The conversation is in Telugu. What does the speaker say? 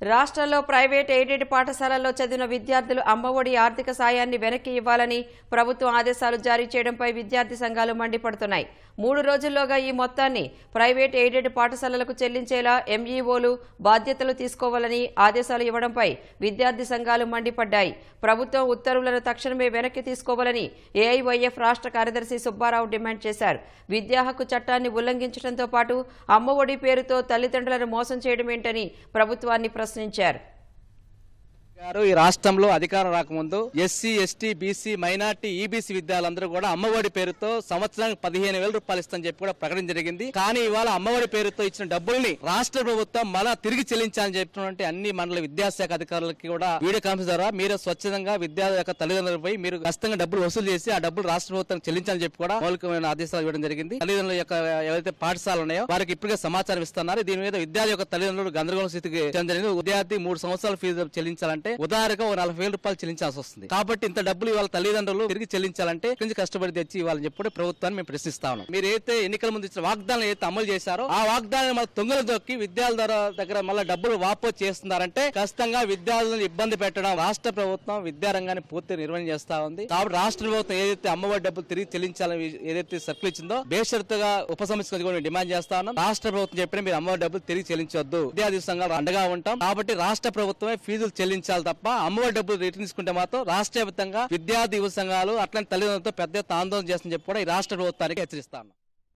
రాష్ట్రంలో ప్రైవేట్ ఎయిడెడ్ పాఠశాలల్లో చదివిన విద్యార్థులు అమ్మఒడి ఆర్థిక సాయాన్ని వెనక్కి ఇవ్వాలని ప్రభుత్వం ఆదేశాలు జారీ చేయడంపై విద్యార్థి సంఘాలు మండిపడుతున్నాయి. మూడు రోజుల్లోగా ఈ మొత్తాన్ని ప్రైవేట్ ఎయిడెడ్ పాఠశాలలకు చెల్లించేలా ఎంఈఓలు బాధ్యతలు తీసుకోవాలని ఆదేశాలు ఇవ్వడంపై విద్యార్థి సంఘాలు మండిపడ్డాయి. ప్రభుత్వం ఉత్తర్వులను తక్షణమే వెనక్కి తీసుకోవాలని ఏఐవైఎఫ్ రాష్ట్ర కార్యదర్శి సుబ్బారావు డిమాండ్ చేశారు. విద్యా హక్కు చట్టాన్ని ఉల్లంఘించడంతో పాటు అమ్మఒడి పేరుతో తల్లిదండ్రులను మోసం చేయడమేంటని ప్రభుత్వాన్ని ప్రశ్నించారు గారు ఈ రాష్ట్రంలో అధికారం రాకముందు SC ST BC minority EBC విద్యాలందరూ కూడా అమ్మఒడి పేరుతో సంవత్సరానికి పదిహేను వేల రూపాయలు ఇస్తామని చెప్పి కూడా ప్రకటన జరిగింది. కానీ ఇవాళ అమ్మఒడి పేరుతో ఇచ్చిన డబ్బుల్ని రాష్ట్ర ప్రభుత్వం మళ్ళా తిరిగి చెల్లించాలని చెప్పినటువంటి అన్ని మండల విద్యాశాఖ అధికారులకి కూడా వీడియో కాన్ఫరెన్స్ ద్వారా మీరు స్వచ్ఛందంగా విద్యార్థుల యొక్క తల్లిదండ్రులపై మీరు ఖచ్చితంగా డబ్బులు వసూలు చేసి ఆ డబ్బులు రాష్ట్ర ప్రభుత్వం చెల్లించాలని చెప్పి కూడా మౌలికమైన ఆదేశాలు ఇవ్వడం జరిగింది. తల్లిదండ్రుల యొక్క ఏవైతే పాఠశాలలు ఉన్నాయో వారికి ఇప్పటికే సమాచారం ఇస్తున్నారు. దీని మీద విద్యార్థి యొక్క తల్లిదండ్రులు గందరగోళ స్థితికి చెందిన విద్యార్థి మూడు సంవత్సరాల ఫీజు చెల్లించాలంటే ఉదాహరణగా ఒక నలభై వేల రూపాయలు చెల్లించాల్సి వస్తుంది. కాబట్టి ఇంత డబ్బులు ఇవాళ తల్లిదండ్రులు తిరిగి చెల్లించాలంటే కొంచెం కష్టపడి తెచ్చి ఇవ్వాలని చెప్పి ప్రభుత్వాన్ని మేము ప్రశ్నిస్తా ఉన్నాం. మీరు అయితే ఎన్నికల ముందు ఇచ్చిన వాగ్దానం ఏదైతే అమలు చేశారో ఆ వాగ్దానం మళ్ళీ తొంగలు దొక్కి విద్యార్థుల దగ్గర మళ్ళీ డబ్బులు వాపో చేస్తున్నారంటే ఖచ్చితంగా విద్యార్థులను ఇబ్బంది పెట్టడం రాష్ట్ర ప్రభుత్వం విద్యారంగాన్ని పూర్తి నిర్వహణ చేస్తా ఉంది. కాబట్టి రాష్ట్ర ప్రభుత్వం ఏదైతే అమ్మఒడి డబ్బులు తిరిగి చెల్లించాలని ఏదైతే సర్కుల్ ఇచ్చిందో బేషరతుగా ఉపసంహరించుకొని కూడా డిమాండ్ చేస్తా ఉన్నాం. రాష్ట్ర ప్రభుత్వం చెప్పిన మీరు అమ్మఒడి డబ్బులు తిరిగి చెల్లించొద్దు. విద్యార్థి సంఘాలు అండగా ఉంటాం. కాబట్టి రాష్ట్ర ప్రభుత్వమే ఫీజులు చెల్లించాలి. తప్ప అమ్మఒడి డబ్బులు రిటర్న్ తీసుకుంటే మాత్రం రాష్ట్ర వ్యాప్తంగా విద్యార్థి యువ సంఘాలు అట్లాంటి తల్లిదండ్రులతో పెద్ద ఆందోళన చేస్తుందని చెప్పి కూడా ఈ రాష్ట్ర ప్రభుత్వానికి హెచ్చరిస్తాను